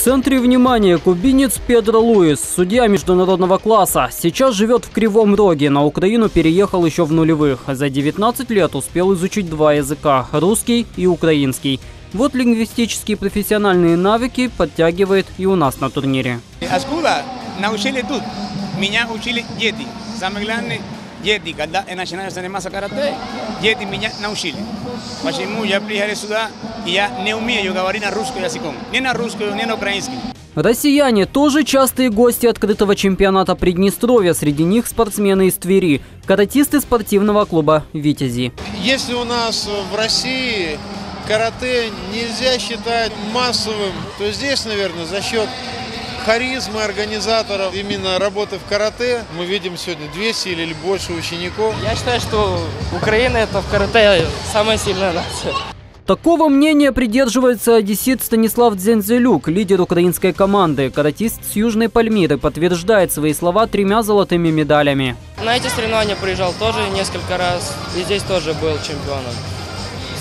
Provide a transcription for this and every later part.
центре внимания кубинец Педро Луис, судья международного класса. Сейчас живет в Кривом Роге, на Украину переехал еще в нулевых. За 19 лет успел изучить два языка – русский и украинский. Вот лингвистические профессиональные навыки подтягивает и у нас на турнире. Откуда научили тут? Меня учили дети. Самое главное, дети, когда я начинаю заниматься карате, дети меня научили. Почему я приехал сюда, и я не умею говорить на русском языком. Ни на русском, ни на украинском. Россияне тоже частые гости открытого чемпионата Приднестровья. Среди них спортсмены из Твери, каратисты спортивного клуба «Витязи». Если у нас в России карате нельзя считать массовым, то здесь, наверное, за счет харизмы организаторов именно работы в карате мы видим сегодня 200 или больше учеников. Я считаю, что Украина это в карате самая сильная нация. Такого мнения придерживается одессит Станислав Дзензелюк, лидер украинской команды. Каратист с Южной Пальмиры подтверждает свои слова тремя золотыми медалями. На эти соревнования приезжал тоже несколько раз, и здесь тоже был чемпионом.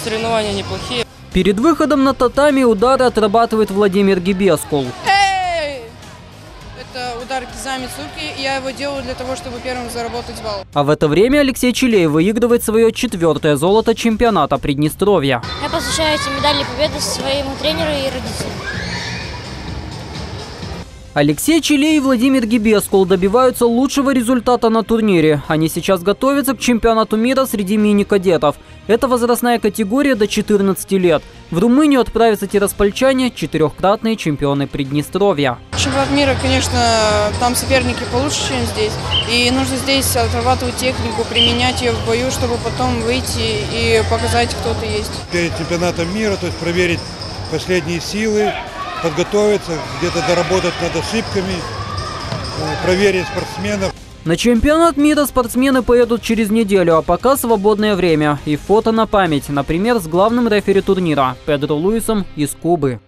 Соревнования неплохие. Перед выходом на татами удары отрабатывает Владимир Гибескул. Кизами цурки, и я его делаю для того, чтобы первым заработать балл. А в это время Алексей Чилеев выигрывает свое четвертое золото чемпионата Приднестровья. Я посвящаю эти медали победы своему тренеру и родителям. Алексей Чилей и Владимир Гибескул добиваются лучшего результата на турнире. Они сейчас готовятся к чемпионату мира среди мини-кадетов. Это возрастная категория до 14 лет. В Румынию отправятся тираспольчане, четырехкратные чемпионы Приднестровья. Чемпионат мира, конечно, там соперники получше, чем здесь. И нужно здесь отрабатывать технику, применять ее в бою, чтобы потом выйти и показать, кто ты есть. перед чемпионатом мира, то есть проверить последние силы, подготовиться, где-то доработать над ошибками, э, проверить спортсменов. На чемпионат мира спортсмены поедут через неделю, а пока свободное время и фото на память, например, с главным рефери турнира Педро Луисом из Кубы.